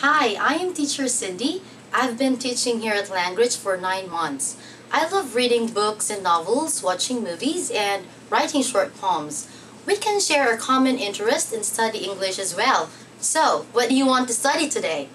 Hi, I am teacher Cyndy. I've been teaching here at Langrich for nine months. I love reading books and novels, watching movies, and writing short poems. We can share a common interest in study English as well. So, what do you want to study today?